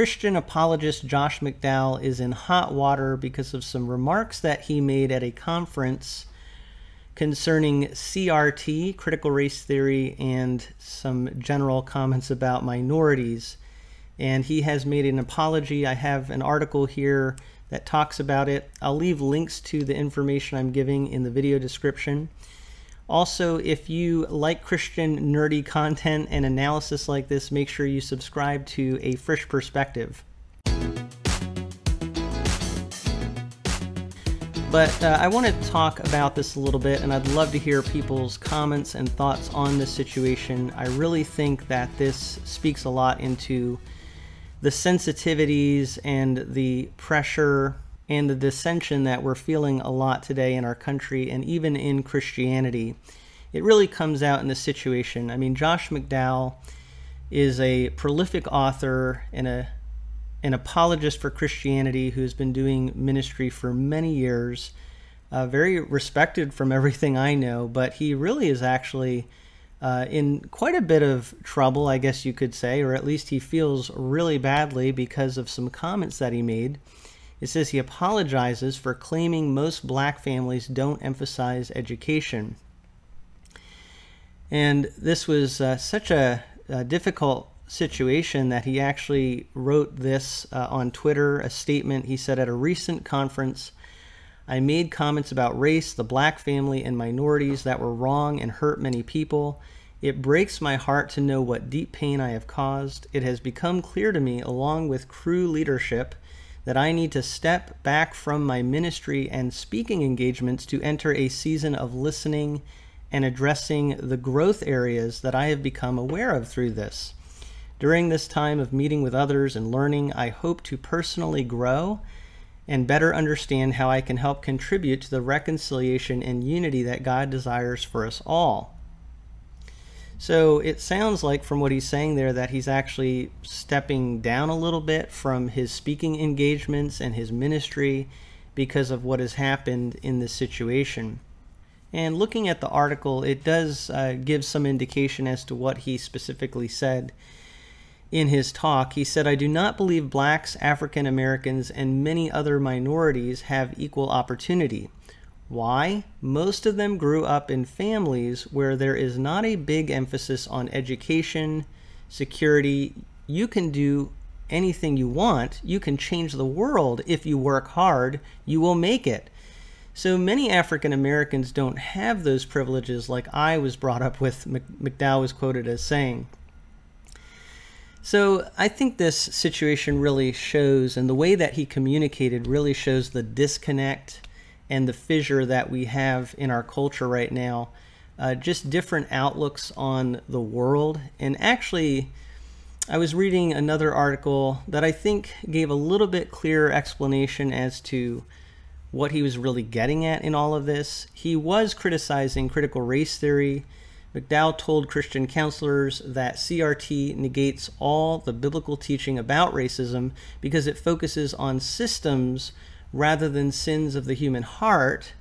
Christian apologist Josh McDowell is in hot water because of some remarks that he made at a conference concerning CRT, critical race theory, and some general comments about minorities. And he has made an apology. I have an article here that talks about it. I'll leave links to the information I'm giving in the video description. Also, if you like Christian nerdy content and analysis like this, make sure you subscribe to A Frisch Perspective. But uh, I want to talk about this a little bit, and I'd love to hear people's comments and thoughts on this situation. I really think that this speaks a lot into the sensitivities and the pressure and the dissension that we're feeling a lot today in our country and even in Christianity. It really comes out in the situation. I mean, Josh McDowell is a prolific author and a an apologist for Christianity who's been doing ministry for many years, uh, very respected from everything I know, but he really is actually uh, in quite a bit of trouble, I guess you could say, or at least he feels really badly because of some comments that he made. It says he apologizes for claiming most black families don't emphasize education. And this was uh, such a, a difficult situation that he actually wrote this uh, on Twitter, a statement. He said, At a recent conference, I made comments about race, the black family, and minorities that were wrong and hurt many people. It breaks my heart to know what deep pain I have caused. It has become clear to me, along with Cru leadership, that I need to step back from my ministry and speaking engagements to enter a season of listening and addressing the growth areas that I have become aware of through this. During this time of meeting with others and learning, I hope to personally grow and better understand how I can help contribute to the reconciliation and unity that God desires for us all. So it sounds like, from what he's saying there, that he's actually stepping down a little bit from his speaking engagements and his ministry because of what has happened in this situation. And looking at the article, it does uh, give some indication as to what he specifically said in his talk, he said, I do not believe blacks, African Americans, and many other minorities have equal opportunity. Why? Most of them grew up in families where there is not a big emphasis on education, security. You can do anything you want. You can change the world if you work hard. You will make it. So many African Americans don't have those privileges like I was brought up with, McDowell was quoted as saying. So I think this situation really shows, and the way that he communicated really shows the disconnect and the fissure that we have in our culture right now. Uh, just different outlooks on the world. And actually, I was reading another article that I think gave a little bit clearer explanation as to what he was really getting at in all of this. He was criticizing critical race theory McDowell told Christian counselors that CRT negates all the biblical teaching about racism because it focuses on systems rather than sins of the human heart,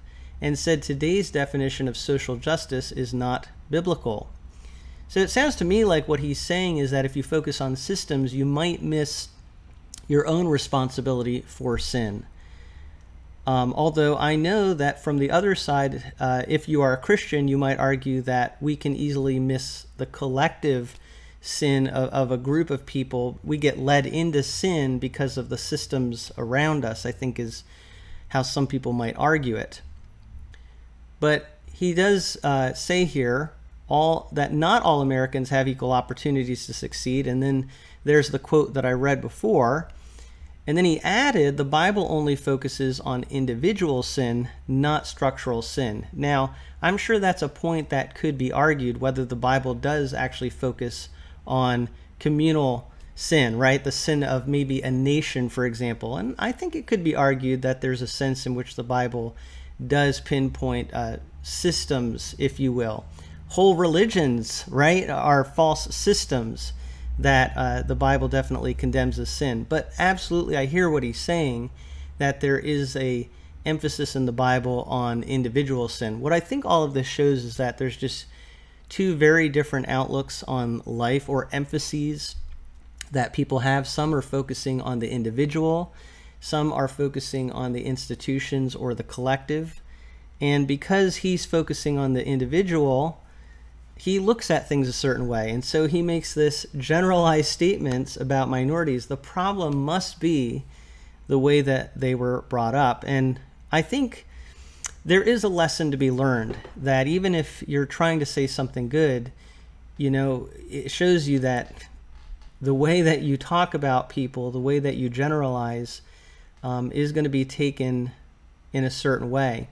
and said today's definition of social justice is not biblical. So it sounds to me like what he's saying is that if you focus on systems, you might miss your own responsibility for sin. Um, although I know that from the other side, uh, if you are a Christian, you might argue that we can easily miss the collective sin of, of, a group of people. We get led into sin because of the systems around us, I think is how some people might argue it. But he does uh, say here all that not all Americans have equal opportunities to succeed. And then there's the quote that I read before and then he added the Bible only focuses on individual sin, not structural sin. Now, I'm sure that's a point that could be argued whether the Bible does actually focus on communal sin, right? The sin of maybe a nation, for example. And I think it could be argued that there's a sense in which the Bible does pinpoint uh, systems, if you will. Whole religions, right, are false systems that uh, the Bible definitely condemns as sin. But absolutely, I hear what he's saying that there is a emphasis in the Bible on individual sin. What I think all of this shows is that there's just two very different outlooks on life or emphases that people have. Some are focusing on the individual, some are focusing on the institutions or the collective. And because he's focusing on the individual, he looks at things a certain way. And so he makes this generalized statements about minorities. The problem must be the way that they were brought up. And I think there is a lesson to be learned that even if you're trying to say something good, you know, it shows you that the way that you talk about people, the way that you generalize, um, is going to be taken in a certain way.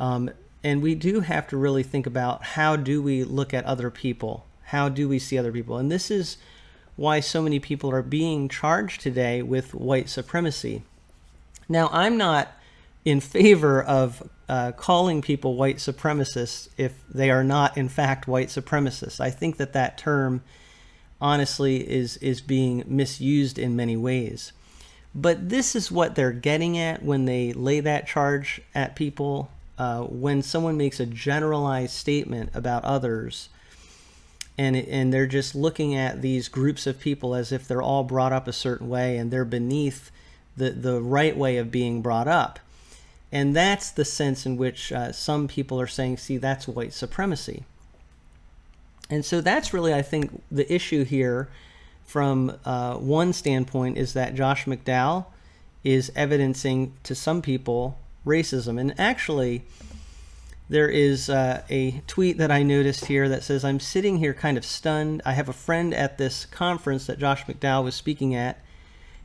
Um, and we do have to really think about how do we look at other people? How do we see other people? And this is why so many people are being charged today with white supremacy. Now, I'm not in favor of uh, calling people white supremacists if they are not, in fact, white supremacists. I think that that term, honestly, is, is being misused in many ways. But this is what they're getting at when they lay that charge at people. Uh, when someone makes a generalized statement about others, and and they're just looking at these groups of people as if they're all brought up a certain way and they're beneath the the right way of being brought up, and that's the sense in which uh, some people are saying, see, that's white supremacy. And so that's really, I think, the issue here from uh, one standpoint is that Josh McDowell is evidencing to some people racism. And actually, there is uh, a tweet that I noticed here that says, I'm sitting here kind of stunned. I have a friend at this conference that Josh McDowell was speaking at.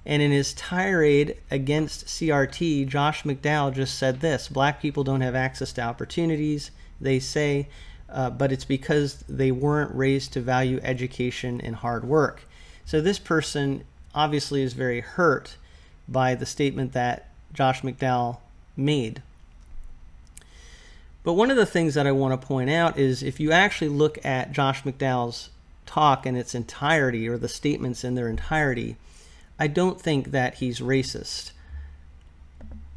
And in his tirade against CRT, Josh McDowell just said this Black people don't have access to opportunities, they say, uh, but it's because they weren't raised to value education and hard work. So this person obviously is very hurt by the statement that Josh McDowell made. But one of the things that I want to point out is if you actually look at Josh McDowell's talk in its entirety or the statements in their entirety, I don't think that he's racist.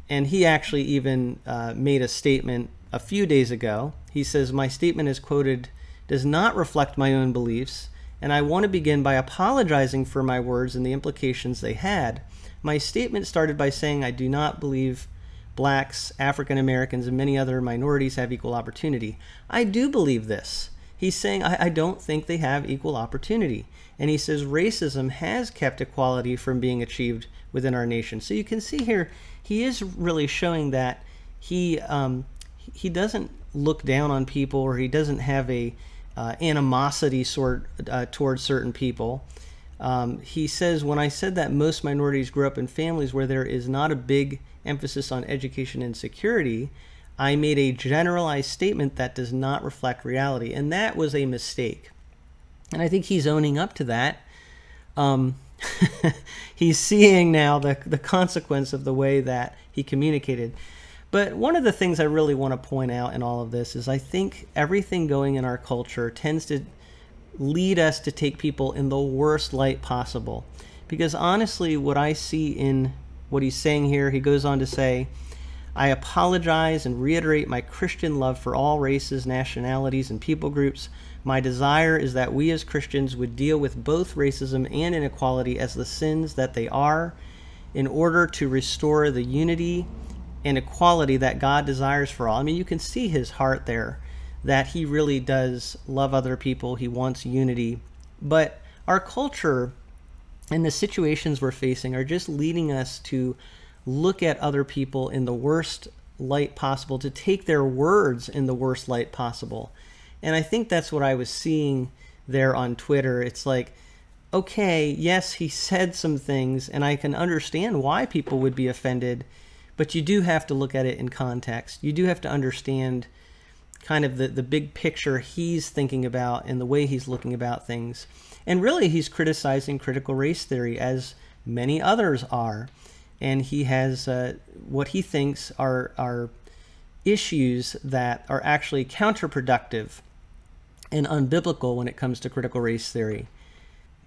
And he actually even uh, made a statement a few days ago. He says, My statement is quoted, does not reflect my own beliefs and I want to begin by apologizing for my words and the implications they had. My statement started by saying I do not believe blacks, African Americans, and many other minorities have equal opportunity. I do believe this. He's saying I, I, don't think they have equal opportunity. And he says racism has kept equality from being achieved within our nation. So you can see here, he is really showing that he um, he doesn't look down on people or he doesn't have a uh, animosity sort uh, towards certain people. Um, he says, when I said that most minorities grew up in families where there is not a big emphasis on education and security, I made a generalized statement that does not reflect reality. And that was a mistake. And I think he's owning up to that. Um, he's seeing now the, the consequence of the way that he communicated. But one of the things I really want to point out in all of this is I think everything going in our culture tends to lead us to take people in the worst light possible. Because honestly, what I see in what he's saying here, he goes on to say, I apologize and reiterate my Christian love for all races, nationalities, and people groups. My desire is that we as Christians would deal with both racism and inequality as the sins that they are in order to restore the unity and equality that God desires for all. I mean, you can see his heart there that he really does love other people, he wants unity. But our culture and the situations we're facing are just leading us to look at other people in the worst light possible, to take their words in the worst light possible. And I think that's what I was seeing there on Twitter. It's like, okay, yes, he said some things, and I can understand why people would be offended but you do have to look at it in context. You do have to understand kind of the, the big picture he's thinking about and the way he's looking about things. And really, he's criticizing critical race theory as many others are. And he has uh, what he thinks are, are issues that are actually counterproductive and unbiblical when it comes to critical race theory.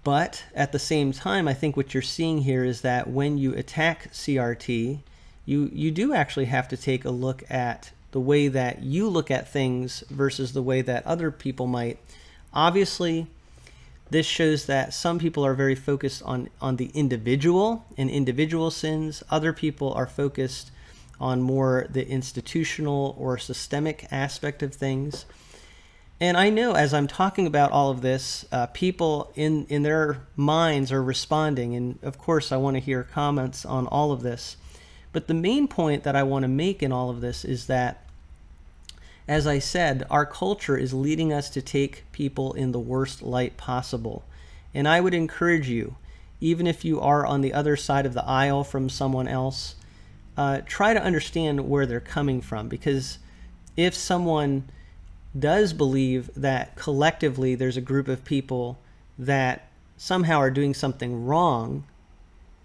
But at the same time, I think what you're seeing here is that when you attack CRT, you you do actually have to take a look at the way that you look at things versus the way that other people might. Obviously, This shows that some people are very focused on, on the individual and individual sins. Other people are focused on more the institutional or systemic aspect of things. And I know as I'm talking about all of this, uh, people in, in their minds are responding. And of course, I want to hear comments on all of this. But the main point that I want to make in all of this is that, as I said, our culture is leading us to take people in the worst light possible. And I would encourage you, even if you are on the other side of the aisle from someone else, uh, try to understand where they're coming from. Because if someone does believe that collectively there's a group of people that somehow are doing something wrong,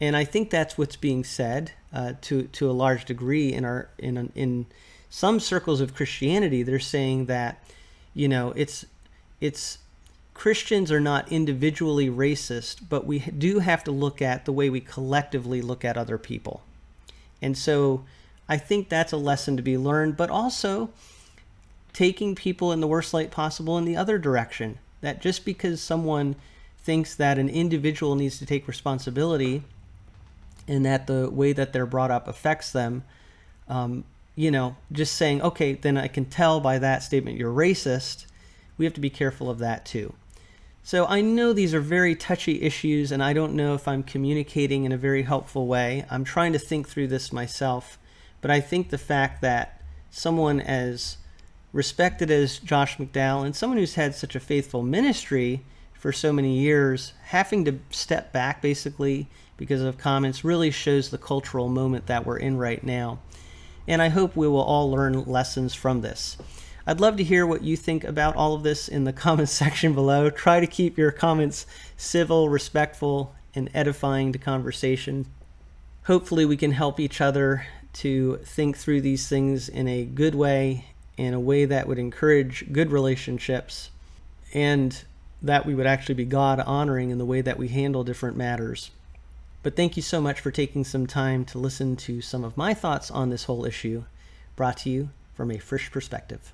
and I think that's what's being said uh, to to a large degree in our in in some circles of Christianity. They're saying that you know it's it's Christians are not individually racist, but we do have to look at the way we collectively look at other people, and so I think that's a lesson to be learned. But also taking people in the worst light possible in the other direction. That just because someone thinks that an individual needs to take responsibility and that the way that they're brought up affects them, um, you know, just saying, okay, then I can tell by that statement you're racist, we have to be careful of that too. So I know these are very touchy issues, and I don't know if I'm communicating in a very helpful way. I'm trying to think through this myself, but I think the fact that someone as respected as Josh McDowell and someone who's had such a faithful ministry for so many years, having to step back basically because of comments really shows the cultural moment that we're in right now. And I hope we will all learn lessons from this. I'd love to hear what you think about all of this in the comments section below. Try to keep your comments civil, respectful, and edifying to conversation. Hopefully, we can help each other to think through these things in a good way in a way that would encourage good relationships and that we would actually be God honoring in the way that we handle different matters. But thank you so much for taking some time to listen to some of my thoughts on this whole issue, brought to you from a Frisch perspective.